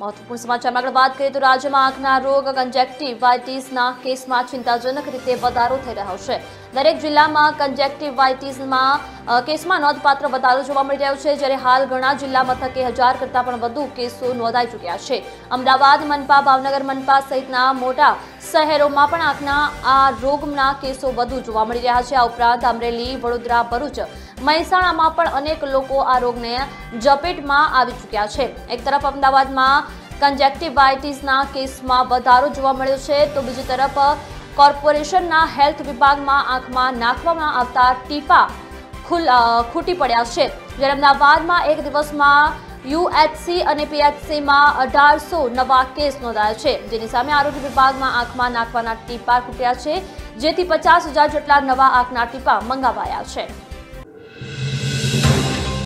મહત્વપૂર્ણ સમાચારમાં આગળ વાત કરીએ તો રાજ્યમાં આંખના રોગ કંજેક્ટિવાઇટીસના કેસમાં ચિંતાજનક રીતે વધારો થઈ રહ્યો છે. દરેક જિલ્લામાં કંજેક્ટિવાઇટીસમાં કેસમાં નોંધપાત્ર વધારો જોવા મળી રહ્યો છે. જ્યારે હાલ ઘણા જિલ્લા મથકે હજાર કરતાં પણ વધુ કેસો નોંધાઈ ચૂક્યા છે. અમદાવાદ, મનપા, ભાવનગર, મનપા સહિતના મોટા શહેરોમાં પણ આંખના આ રોગના કેસો વધુ જોવા મળી રહ્યા છે. આ ઉપરાંત અમરેલી, વડોદરા, ભરૂચ, મહેસાણામાં પણ અનેક લોકો આ રોગને ઝપેટમાં આવી ચૂક્યા છે. એક તરફ અમદાવાદમાં કન્જેક્ટિવાયટીસના કેસમાં વધારો જોવા મળ્યો છે, તો બીજી તરફ કોર્પોરેશનના હેલ્થ વિભાગમાં આંખમાં નાખવામાં આવતા ટીપા ખૂટી પડ્યા છે. જ્યારે અમદાવાદમાં એક દિવસમાં યુએચસી અને પીએચસીમાં અઢારસો નવા કેસ નોંધાયા છે. જેની સામે આરોગ્ય વિભાગમાં આંખમાં નાખવાના ટીપા ખૂટ્યા છે. જેથી પચાસ હજાર જેટલા નવા આંખના ટીપા મંગાવાયા છે.